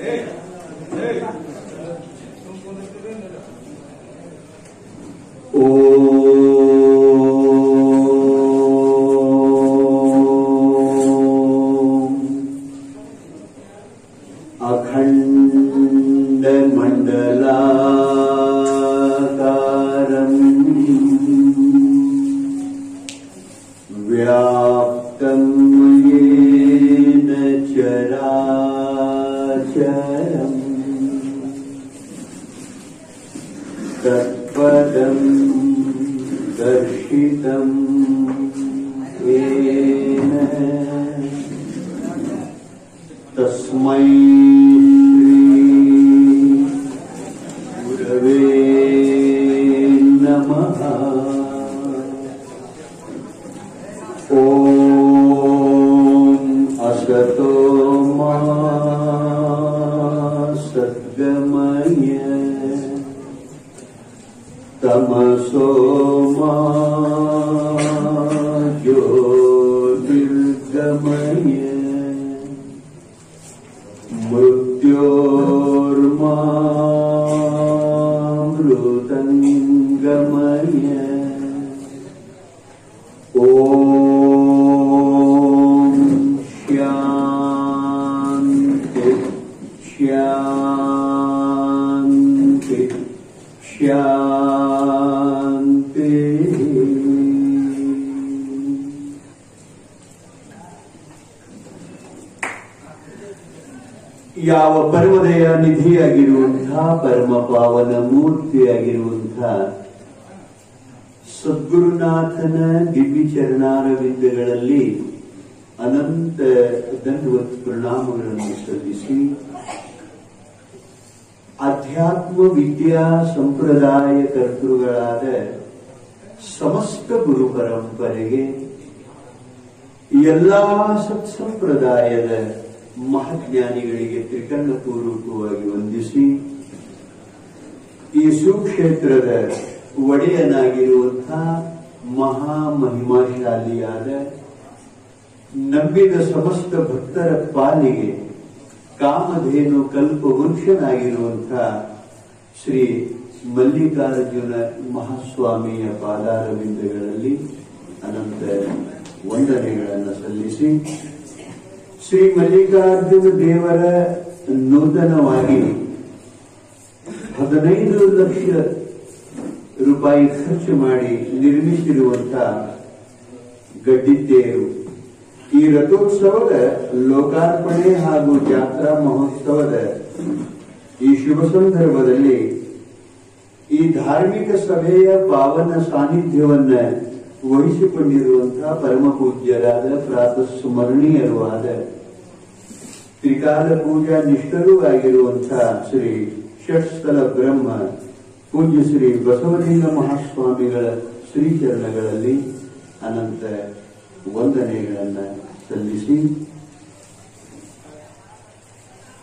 안녕하세요. पदम् दर्शितम्। मा मृत्योर्मा मृतङ्गमय ॐ शान्ति शान्ति शान्तिः ಯಾವ ಪರ್ವದಯ ನಿಧಿಯಾಗಿರುವಂತಹ ಪರಮ ಪಾವನ ಮೂರ್ತಿಯಾಗಿರುವಂತಹ ಸದ್ಗುರುನಾಥನ ದಿವ್ಯ ಚರಣಾರವಿಂದಗಳಲ್ಲಿ ಅನಂತ ದಂಡವತ್ ಪ್ರಣಾಮಗಳನ್ನು ಸಲ್ಲಿಸಿ ಅಧ್ಯಾತ್ಮ ವಿದ್ಯಾ ಸಂಪ್ರದಾಯ ಕರ್ತೃಗಳಾದ ಸಮಸ್ತ ಗುರು ಪರಂಪರೆಗೆ ಎಲ್ಲಾ ಸತ್ಸಂಪ್ರದಾಯದ ಮಹಾಜ್ಞಾನಿಗಳಿಗೆ ತ್ರಿಕರಣ ಪೂರ್ವಕವಾಗಿ ವಂದಿಸಿ, ಈ ಸುಕ್ಷೇತ್ರದ ಒಡೆಯನಾಗಿರುವಂತಹ ಮಹಾ ಮಹಿಮಾಶಾಲಿಯಾದ ನಂಬಿದ ಸಮಸ್ತ ಭಕ್ತರ ಪಾಲಿಗೆ ಕಾಮಧೇನು ಕಲ್ಪ ವೃಕ್ಷನಾಗಿರುವಂತಹ ಶ್ರೀ ಮಲ್ಲಿಕಾರ್ಜುನ ಮಹಾಸ್ವಾಮಿಯ ಪಾದಾರವಿಂದಗಳಲ್ಲಿ ಅನಂತ ವಂದನೆಗಳನ್ನು ಸಲ್ಲಿಸಿ ಶ್ರೀ ಮಲ್ಲಿಕಾರ್ಜುನ ದೇವರ ನೂತನವಾಗಿ ಹದಿನೈದು ಲಕ್ಷ ರೂಪಾಯಿ ಖರ್ಚು ಮಾಡಿ ನಿರ್ಮಿಸಿರುವಂತ ಗಡ್ಡಿದ್ದೇರು ಈ ರಥೋತ್ಸವದ ಲೋಕಾರ್ಪಣೆ ಹಾಗೂ ಜಾತ್ರಾ ಮಹೋತ್ಸವದ ಈ ಶುಭ ಸಂದರ್ಭದಲ್ಲಿ ಈ ಧಾರ್ಮಿಕ ಸಭೆಯ ಪಾವನ ಸಾನ್ನಿಧ್ಯವನ್ನ ವಹಿಸಿಕೊಂಡಿರುವಂತಹ ಪರಮ ಪೂಜ್ಯರಾದ ಪ್ರಾತ ಸ್ಮರಣೀಯರು ಆದ ತ್ರಿಕಾಲ ಪೂಜಾ ನಿಷ್ಠರೂ ಆಗಿರುವಂತಹ ಶ್ರೀ ಷಟ್ಸ್ಥಲ ಬ್ರಹ್ಮ, ಪೂಜ್ಯ ಶ್ರೀ ಬಸವಲಿಂಗ ಮಹಾಸ್ವಾಮಿಗಳ ಶ್ರೀಚರಣಗಳಲ್ಲಿ ಅನಂತ ವಂದನೆಗಳನ್ನ ಸಲ್ಲಿಸಿ,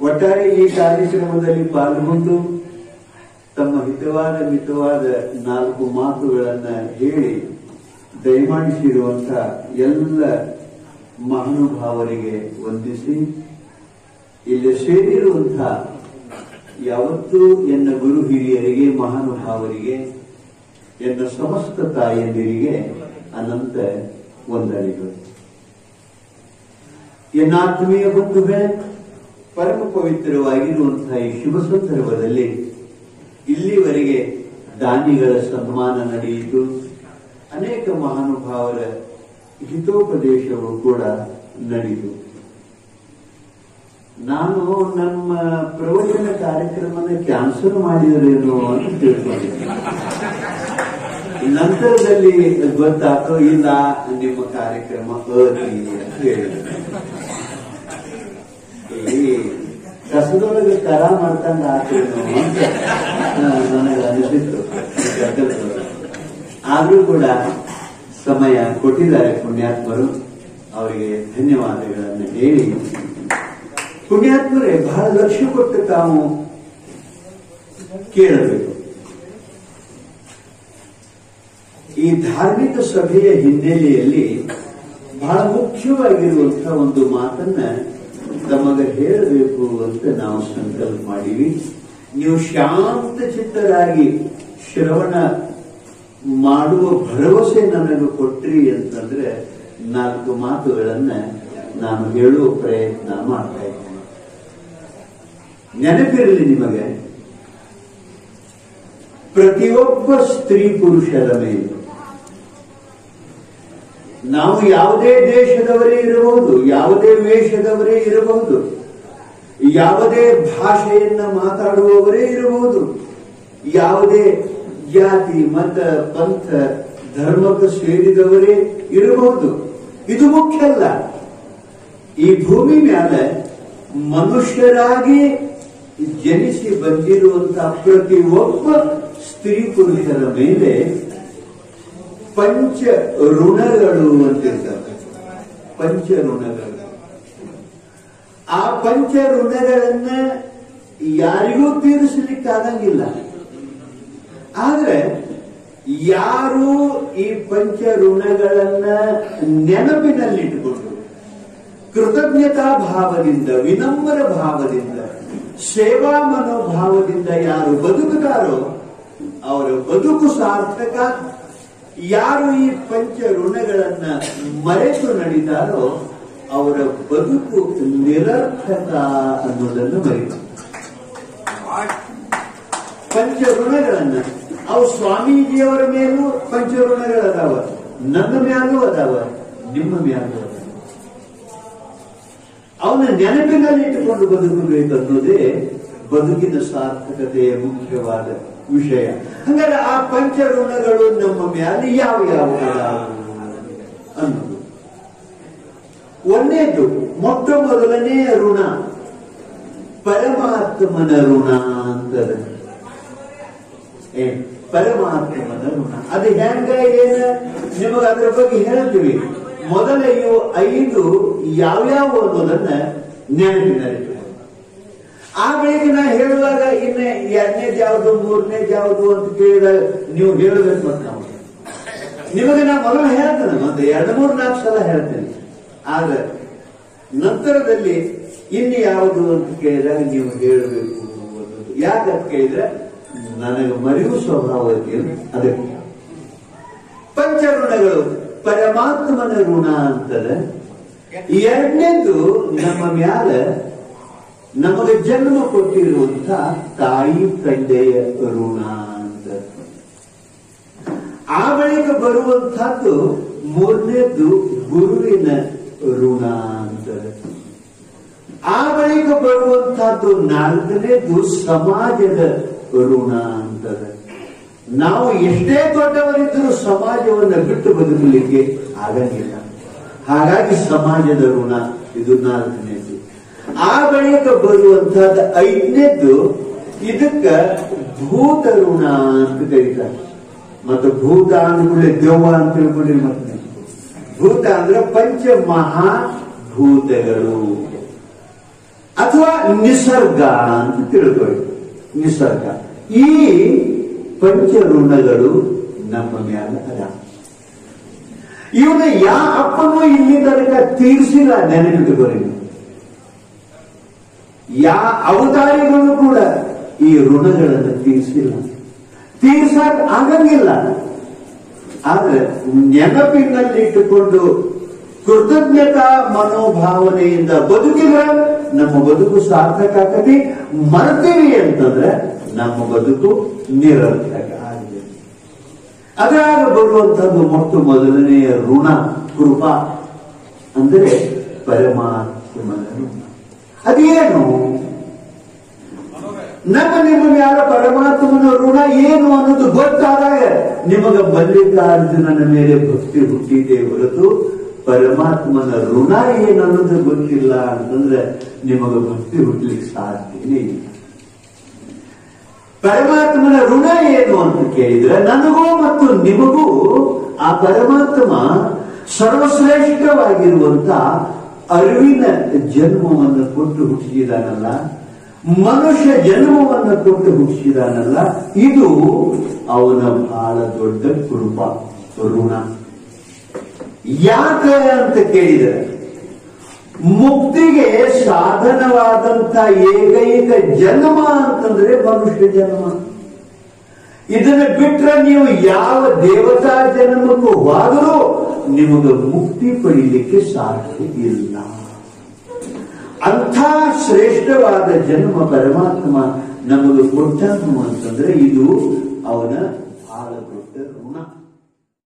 ಒಟ್ಟಾರೆ ಈ ಕಾರ್ಯಕ್ರಮದಲ್ಲಿ ಪಾಲ್ಗೊಂಡು ತಮ್ಮ ಹಿತವಾದ ಮಿತವಾದ ನಾಲ್ಕು ಮಾತುಗಳನ್ನ ಹೇಳಿ ದಯಮಾಡಿಸಿರುವಂತಹ ಎಲ್ಲ ಮಹಾನುಭಾವರಿಗೆ ವಂದಿಸಿ, ಇಲ್ಲಿ ಸೇರಿರುವಂತ ಯಾವತ್ತೂ ಎನ್ನ ಗುರು ಹಿರಿಯರಿಗೆ, ಮಹಾನುಭಾವರಿಗೆ, ಎನ್ನ ಸಮಸ್ತ ತಾಯಂದಿರಿಗೆ ಅನಂತ ವಂದನೆಗಳು. ಎನ್ನಾತ್ಮೀಯ ಬಂಧುಗಳೇ, ಪರಮ ಪವಿತ್ರವಾಗಿರುವಂತಹ ಈ ಶುಭ ಸಂದರ್ಭದಲ್ಲಿ ಇಲ್ಲಿವರೆಗೆ ದಾನಿಗಳ ಸನ್ಮಾನ ನಡೆಯಿತು. ಅನೇಕ ಮಹಾನುಭಾವರ ಹಿತೋಪದೇಶವು ಕೂಡ ನಡೆಯಿತು ನಾನು ನಮ್ಮ ಪ್ರವಚನ ಕಾರ್ಯಕ್ರಮನ ಕ್ಯಾನ್ಸಲ್ ಮಾಡಿದರೇನೋ ಅಂತ ತಿಳ್ಕೊಂಡಿದ್ದೆ. ನಂತರದಲ್ಲಿ ಗೊತ್ತಾಗ್ತೋ ಇಲ್ಲ, ನಿಮ್ಮ ಕಾರ್ಯಕ್ರಮ ಅತಿ ಅಂತ ಹೇಳಿದ್ರು. ಕಸದೊಳಗೆ ಕರ ಮಾಡ್ತಂಗ ಆಗ್ತೇನೋ ಅಂತ ನನಗೆ ಅನಿಸಿತ್ತು. ಆದ್ರೂ ಕೂಡ ಸಮಯ ಕೊಟ್ಟಿದ್ದಾರೆ ಪುಣ್ಯಾತ್ಮರು. ಅವರಿಗೆ ಧನ್ಯವಾದಗಳನ್ನು ಹೇಳಿ. ಪುಣ್ಯಾತ್ಮರೇ, ಬಹಳ ಲಕ್ಷ್ಯ ಕೊಟ್ಟು ತಾವು ಕೇಳಬೇಕು. ಈ ಧಾರ್ಮಿಕ ಸಭೆಯ ಹಿನ್ನೆಲೆಯಲ್ಲಿ ಬಹಳ ಮುಖ್ಯವಾಗಿರುವಂತಹ ಒಂದು ಮಾತನ್ನ ತಮಗೆ ಹೇಳಬೇಕು ಅಂತ ನಾವು ಸಂಕಲ್ಪ ಮಾಡೀವಿ. ನೀವು ಶಾಂತ ಚಿತ್ತರಾಗಿ ಶ್ರವಣ ಮಾಡುವ ಭರವಸೆ ನನಗೆ ಕೊಟ್ರಿ ಅಂತಂದ್ರೆ ನಾಲ್ಕು ಮಾತುಗಳನ್ನ ನಾನು ಹೇಳುವ ಪ್ರಯತ್ನ ಮಾಡ್ತಾ ಇದ್ದೇನೆ. ನೆನಪಿರಲಿ ನಿಮಗೆ, ಪ್ರತಿಯೊಬ್ಬ ಸ್ತ್ರೀ ಪುರುಷರ ಮೇಲೆ, ನಾವು ಯಾವುದೇ ದೇಶದವರೇ ಇರಬಹುದು, ಯಾವುದೇ ವೇಷದವರೇ ಇರಬಹುದು, ಯಾವುದೇ ಭಾಷೆಯನ್ನ ಮಾತಾಡುವವರೇ ಇರಬಹುದು, ಯಾವುದೇ ಜಾತಿ, ಮತ, ಪಂಥ ಧರ್ಮಕ್ಕೆ ಸೇರಿದವರೇ ಇರಬಹುದು. ಇದು ಮುಖ್ಯ ಅಲ್ಲ. ಈ ಭೂಮಿ ಮೇಲೆ ಮನುಷ್ಯರಾಗಿ ಜನಿಸಿ ಬಂದಿರುವಂತಹ ಪ್ರತಿಯೊಬ್ಬ ಸ್ತ್ರೀ ಪುರುಷರ ಮೇಲೆ ಪಂಚ ಋಣಗಳು ಅಂತಿರ್ತವೆ. ಪಂಚ ಋಣಗಳು. ಆ ಪಂಚ ಋಣಗಳನ್ನ ಯಾರಿಗೂ ತೀರಿಸಲಿಕ್ಕಾಗಂಗಿಲ್ಲ ಆದ್ರೆ ಯಾರು ಈ ಪಂಚ ಋಣಗಳನ್ನ ನೆನಪಿನಲ್ಲಿಟ್ಟುಕೊಂಡು ಕೃತಜ್ಞತಾ ಭಾವದಿಂದ, ವಿನಮ್ರ ಭಾವದಿಂದ, ಸೇವಾ ಮನೋಭಾವದಿಂದ ಯಾರು ಬದುಕುತ್ತಾರೋ, ಅವರ ಬದುಕು ಸಾರ್ಥಕ. ಯಾರು ಈ ಪಂಚ ಋಣಗಳನ್ನ ಮರೆತು ನಡೀತಾರೋ, ಅವರ ಬದುಕು ನಿರರ್ಥಕ ಅನ್ನೋದನ್ನು ಮರೆತು. ಪಂಚ ಋಣಗಳನ್ನ ಅವು ಸ್ವಾಮೀಜಿಯವರ ಮೇಲೂ ಪಂಚವರ್ಣಗಳು ಋಣಗಳದಾವ ನನ್ನ ಮ್ಯಾಲೂ ಅದಾವ, ನಿಮ್ಮ ಮ್ಯಾಲೂ ಅದಾವ. ಅವನ ನೆನಪಿನಲ್ಲಿ ಇಟ್ಟುಕೊಂಡು ಬದುಕಬೇಕು ಅನ್ನೋದೇ ಬದುಕಿನ ಸಾರ್ಥಕತೆಯ ಮುಖ್ಯವಾದ ವಿಷಯ. ಹಂಗಾರೆ ಆ ಪಂಚ ನಮ್ಮ ಮ್ಯಾಲೆ ಯಾವ ಯಾವ ಅನ್ನೋದು. ಒಂದೇದು ಮೊಟ್ಟ ಮೊದಲನೆಯ ಋಣ. ಪರಮಾತ್ಮನ ಋಣ ಅಂತ ಏ ಪರಮಾತ್ಮನ ಋಣ ಅದು ಹೆಂಗ ಏನ ನಿಮಗೆ ಅದ್ರ ಬಗ್ಗೆ ಹೇಳ್ತೀವಿ. ಮೊದಲ ಐದು ಯಾವ್ಯಾವ ಅನ್ನೋದನ್ನ ನೆನಪಿನಲ್ಲಿ ಆ ಬಳಿಕ ನಾ ಹೇಳುವಾಗ ಇನ್ನ ಎರಡನೇದ್ ಯಾವ್ದು, ಮೂರನೇದ್ ಯಾವುದು ಅಂತ ಕೇಳಿದಾಗ ನೀವು ಹೇಳಬೇಕು ಅಂತ ನಾವು. ನಿಮಗೆ ನಾ ಮೊದಲು ಹೇಳ್ತೇನೆ ಒಂದು ಎರಡು, ಮೂರು, ನಾಲ್ಕು ಸಲ ಹೇಳ್ತೇನೆ. ಆಗ ನಂತರದಲ್ಲಿ ಇನ್ನು ಯಾವುದು ಅಂತ ಕೇಳಿದಾಗ ನೀವು ಹೇಳಬೇಕು ಯಾಕಂತ ಕೇಳಿದ್ರೆ ನನಗೆ ಮರೆಯುವ ಸ್ವಭಾವ ಅದಕ್ಕೆ ಪಂಚಋಣಗಳು ಪರಮಾತ್ಮನ ಋಣ ಅಂತಾರೆ ಎರಡನೇದು ನಮ್ಮ ಮ್ಯಾಲ ನಮಗೆ ಜನ್ಮ ಕೊಟ್ಟಿರುವಂತ ತಾಯಿ ತಂದೆಯ ಋಣ ಅಂತ. ಆ ಬಳಿಕ ಬರುವಂತಹದ್ದು ಮೂರನೇದು ಗುರುವಿನ ಋಣ ಅಂತ. ಆ ಬಳಿಕ ಬರುವಂತಹದ್ದು ನಾಲ್ಕನೇದು ಸಮಾಜದ ಋಣ ಅಂತಾರೆ. ನಾವು ಎಷ್ಟೇ ದೊಡ್ಡವರಿದ್ದರೂ ಸಮಾಜವನ್ನು ಬಿಟ್ಟು ಬದುಕಲಿಕ್ಕೆ ಆಗಂಗಿಲ್ಲ. ಹಾಗಾಗಿ ಸಮಾಜದ ಋಣ, ಇದು ನಾಲ್ಕನೇದು ಆ ಬಳಿಕ ಬರುವಂತಹದ್ದು ಐದನೇದ್ದು, ಇದಕ್ಕ ಭೂತ ಋಣ ಅಂತ ಕರೀತಾರೆ. ಮತ್ತು ಭೂತ ಅಂದ್ಕೊಳ್ಳಿ ದೆವ್ವ ಅಂತ ತಿಳ್ಕೊಂಡ್ರಿ ಮತ್ತೆ ಭೂತ ಅಂದ್ರೆ ಪಂಚ ಮಹಾಭೂತಗಳು. ಅಥವಾ ನಿಸರ್ಗ ಅಂತ ತಿಳ್ಕೊಳ್ಳಿ. ನಿಸರ್ಗ. ಈ ಪಂಚ ಋಣಗಳು ನಮ್ಮ ಮ್ಯಾಲ ಅದ ಇವನ್ನ ಯಾ ಅಪ್ಪನೂ ಇಲ್ಲಿ ತನಕ ತೀರಿಸಿಲ್ಲ ನೆನಪಿಟ್ಟುಕೊಳ್ಳಿ ಯಾ ಅವತಾರಿಗಳು ಕೂಡ ಈ ಋಣಗಳನ್ನು ತೀರಿಸಿಲ್ಲ. ತೀರ್ಸಕ್ ಆಗಂಗಿಲ್ಲ. ಆದ್ರೆ ನೆನಪಿನಲ್ಲಿಟ್ಟುಕೊಂಡು ಕೃತಜ್ಞತಾ ಮನೋಭಾವನೆಯಿಂದ ಬದುಕಿದ್ರೆ ನಮ್ಮ ಬದುಕು ಸಾರ್ಥಕ ಆಗತಿ ಮರ್ತೀವಿ ಅಂತಂದ್ರೆ ನಮ್ಮ ಬದುಕು ನಿರರ್ಥಕ ಆಗಿದೆ. ಅದಾಗ ಬರುವಂತದ್ದು ಮೊಟ್ಟ ಮೊದಲನೆಯ ಋಣ ಕೃಪಾ ಅಂದರೆ ಪರಮಾತ್ಮನ ಅದೇನು? ನಮ್ಮ ನಿಮಗೆ ಯಾರ ಪರಮಾತ್ಮನ ಋಣ ಏನು ಅನ್ನೋದು ಗೊತ್ತಾದಾಗ ನಿಮಗ ಮಲ್ಲಿಕಾರ್ಜುನನ ಮೇಲೆ ಭಕ್ತಿ ಹುಟ್ಟಿದೆ ಹೊರತು ಪರಮಾತ್ಮನ ಋಣ ಏನು ಅನ್ನೋದು ಗೊತ್ತಿಲ್ಲ ಅಂತಂದ್ರೆ ನಿಮಗ ಭಕ್ತಿ ಹುಟ್ಟಲಿಕ್ಕೆ ಸಾಧ್ಯನೇ ಇಲ್ಲ. ಪರಮಾತ್ಮನ ಋಣ ಏನು ಅಂತ ಕೇಳಿದ್ರೆ ನನಗೂ ಮತ್ತು ನಿಮಗೂ ಆ ಪರಮಾತ್ಮ ಸರ್ವಶ್ರೇಷ್ಠವಾಗಿರುವಂತ ಅರಿವಿನ ಜನ್ಮವನ್ನು ಕೊಟ್ಟು ಹುಟ್ಟಿಸಿದಾನಲ್ಲ, ಮನುಷ್ಯ ಜನ್ಮವನ್ನು ಕೊಟ್ಟು ಹುಟ್ಟಿಸಿದಾನಲ್ಲ, ಇದು ಅವನ ಬಹಳ ದೊಡ್ಡ ಕೃಪ ಋಣ. ಯಾಕೆ ಅಂತ ಕೇಳಿದರೆ ಮುಕ್ತಿಗೆ ಸಾಧನವಾದಂತ ಏಕೈಕ ಜನ್ಮ ಅಂತಂದ್ರೆ ಮನುಷ್ಯ ಜನ್ಮ. ಇದನ್ನ ಬಿಟ್ರೆ ನೀವು ಯಾವ ದೇವತಾ ಜನ್ಮಕ್ಕೂ ಹೋದರೂ ನಿಮಗೆ ಮುಕ್ತಿ ಪಡೀಲಿಕ್ಕೆ ಸಾಧ್ಯ ಇಲ್ಲ. ಅಂಥ ಶ್ರೇಷ್ಠವಾದ ಜನ್ಮ ಪರಮಾತ್ಮ ನಮಗೆ ಕೊಟ್ಟನು ಅಂತಂದ್ರೆ ಇದು ಅವನ